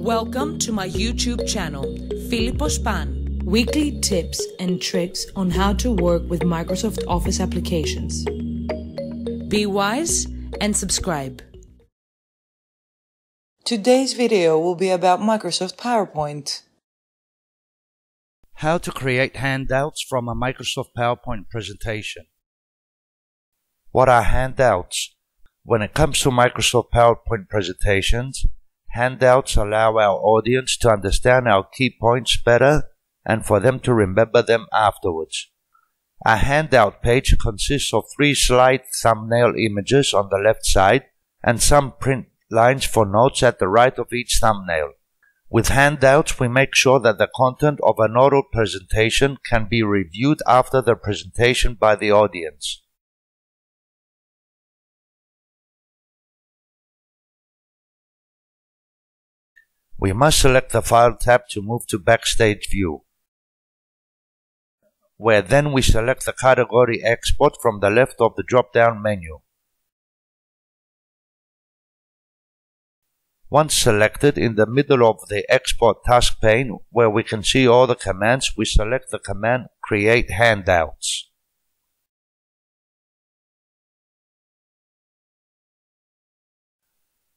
Welcome to my YouTube channel, Philippos Pan. Weekly tips and tricks on how to work with Microsoft Office applications. Be wise and subscribe. Today's video will be about Microsoft PowerPoint. How to create handouts from a Microsoft PowerPoint presentation. What are handouts? When it comes to Microsoft PowerPoint presentations, handouts allow our audience to understand our key points better and for them to remember them afterwards. A handout page consists of three slide thumbnail images on the left side and some print lines for notes at the right of each thumbnail. With handouts, we make sure that the content of an oral presentation can be reviewed after the presentation by the audience. We must select the File tab to move to Backstage View, where then we select the category Export from the left of the drop-down menu. Once selected, in the middle of the Export task pane, where we can see all the commands, we select the command Create Handouts.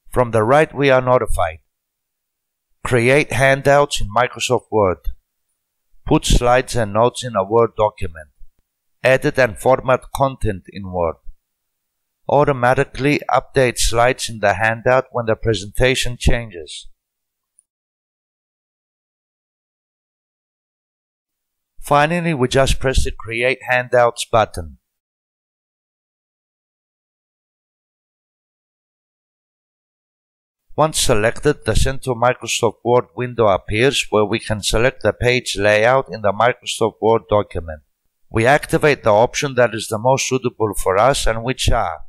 From the right, we are notified. Create handouts in Microsoft Word. Put slides and notes in a Word document. Edit and format content in Word. Automatically update slides in the handout when the presentation changes. Finally, we just press the Create Handouts button. Once selected, the Send to Microsoft Word window appears where we can select the page layout in the Microsoft Word document. We activate the option that is the most suitable for us and which are.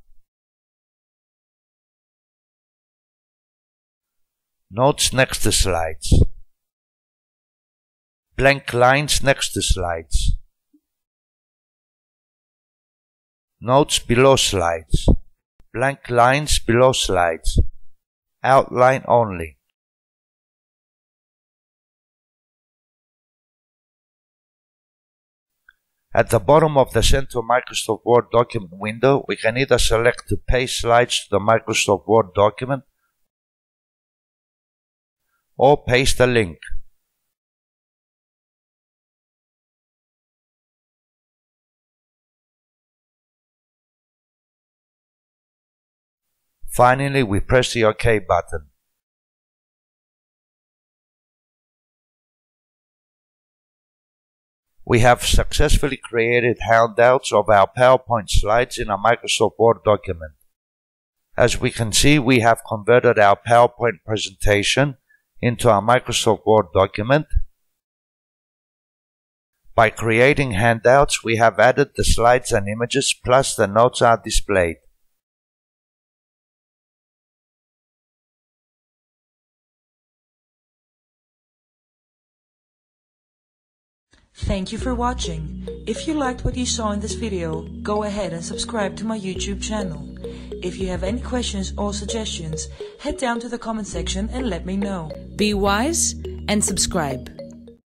Notes next to slides. Blank lines next to slides. Notes below slides. Blank lines below slides outline only. At the bottom of the Send to Microsoft Word document window, we can either select to paste slides to the Microsoft Word document or paste a link. Finally, we press the OK button. We have successfully created handouts of our PowerPoint slides in a Microsoft Word document. As we can see, we have converted our PowerPoint presentation into a Microsoft Word document. By creating handouts, we have added the slides and images plus the notes are displayed. Thank you for watching. If you liked what you saw in this video, go ahead and subscribe to my YouTube channel. If you have any questions or suggestions, head down to the comment section and let me know. Be wise and subscribe.